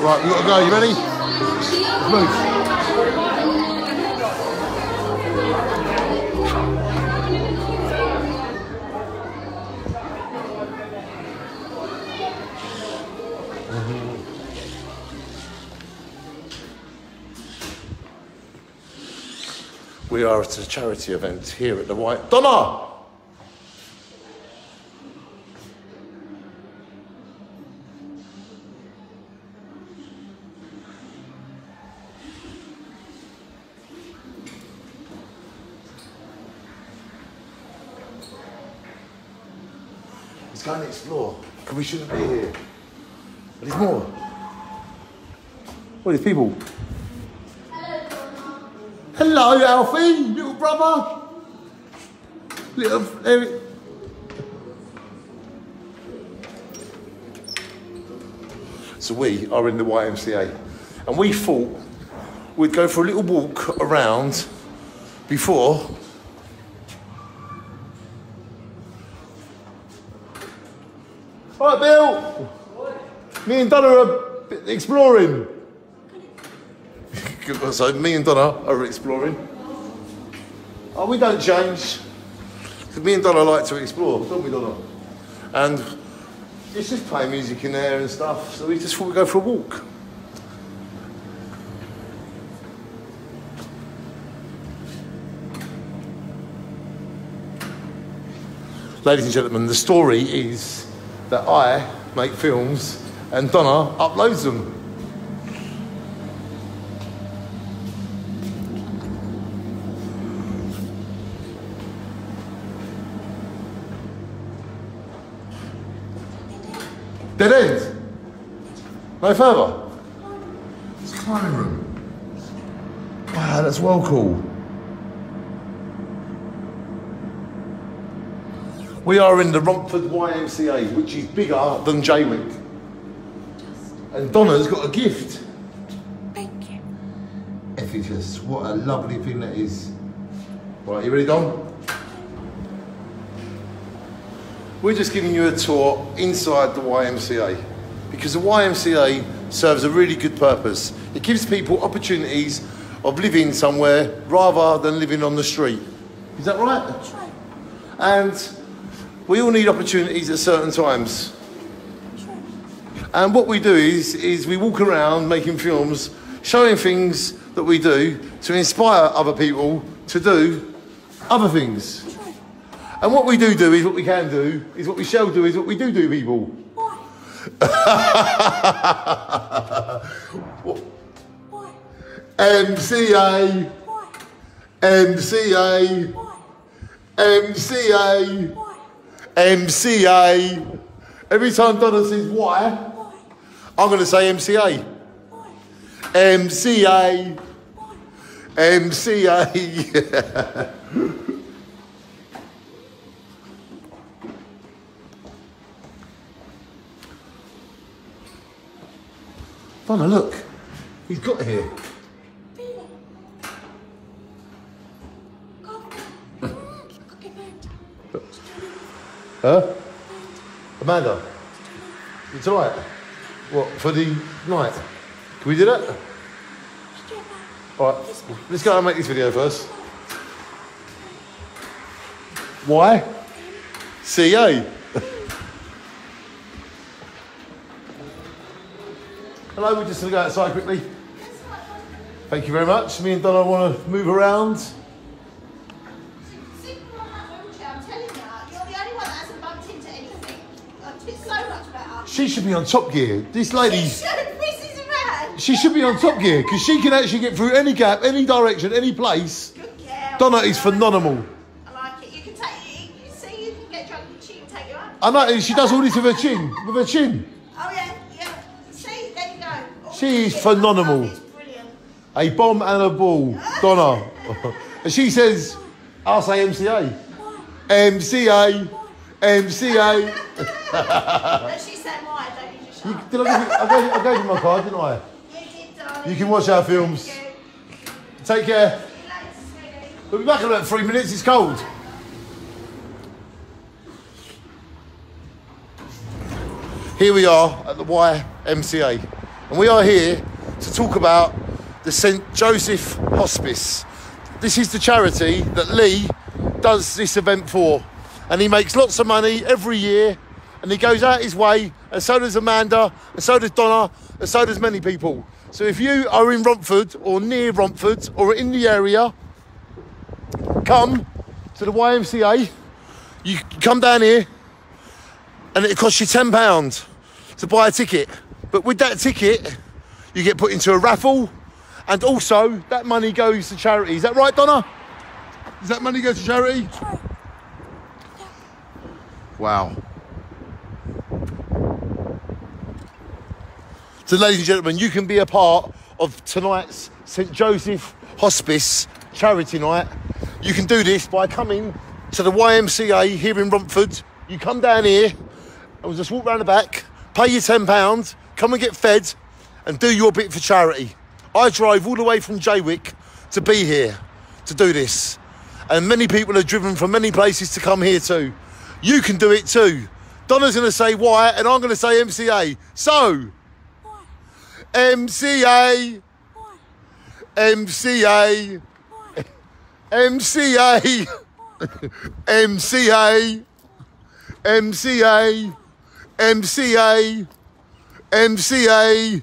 Right, we gotta go. You ready? Move. We are at a charity event here at the White. Donna! Let's go and explore. Because we shouldn't be here. But there's more. What are these people? Hello, Alfie, little brother. Little Eric. So we are in the YMCA, and we thought we'd go for a little walk around before. All right, Bill. Me and Donna are exploring. So me and Donna are exploring. Oh, we don't change. me and Donna like to explore, don't we, Donna? And it's just playing music in there and stuff. So we just thought we'd go for a walk. Ladies and gentlemen, the story is that I make films and Donna uploads them. Dead end. No further. It's a room. Wow, that's well cool. We are in the Romford YMCA, which is bigger than Jaywick. And Donna's got a gift. Thank you. Effie, just what a lovely thing that is. Right, you ready, Don? We're just giving you a tour inside the YMCA because the YMCA serves a really good purpose. It gives people opportunities of living somewhere rather than living on the street. Is that right? That's right. And we all need opportunities at certain times. And what we do is, is we walk around making films, showing things that we do to inspire other people to do other things. And what we do do is what we can do, is what we shall do, is what we do do, people. Why? What-? MCA, Why? MCA, Why? MCA, Why? MCA. Every time Donna says why? I'm going to say MCA. MCA? MCA. Donna, look. He's got here. Really? Go. Okay, man. Huh? Amanda, it's all right. What, for the night? Can we do that? All right, let's go and make this video first. Why? CA. Hello, we're just going to go outside quickly. Thank you very much. Me and Donna want to move around. She should be on Top Gear. This lady, You should, this is around. she should be on Top Gear because she can actually get through any gap, any direction, any place. Good girl. Donna is phenomenal. I like it. You can take, you, you see, you can get drunk and she can take you up. I know she does all this with her chin, with her chin. Oh yeah, yeah. See, there you go. Oh, She is phenomenal. I love this, brilliant. A bomb and a ball, Donna. and she says, I'll say MCA. MCA. MCA. Does she say why? Don't you did I, give you, I, gave, I gave you my card, didn't I? You can watch our films. Take care. We'll be back in about three minutes. It's cold. here we are at the YMCA, and we are here to talk about the St Joseph Hospice. This is the charity that Lee does this event for, and he makes lots of money every year, and he goes out his way, and so does Amanda, and so does Donna, and so does many people. So if you are in Romford or near Romford or in the area, come to the YMCA. You come down here, and it costs you ten pounds to buy a ticket. But with that ticket, you get put into a raffle, and also that money goes to charity. Is that right, Donna? Does that money go to charity? Wow. So, ladies and gentlemen, you can be a part of tonight's St Joseph Hospice charity night. You can do this by coming to the YMCA here in Romford. You come down here and we'll just walk round the back, pay your £10, come and get fed, and do your bit for charity. I drive all the way from Jaywick to be here to do this. And many people are driven from many places to come here too. You can do it too. Donna's going to say why, and I'm going to say MCA. So? MCA? MCA, MCA, MCA, MCA, MCA, MCA,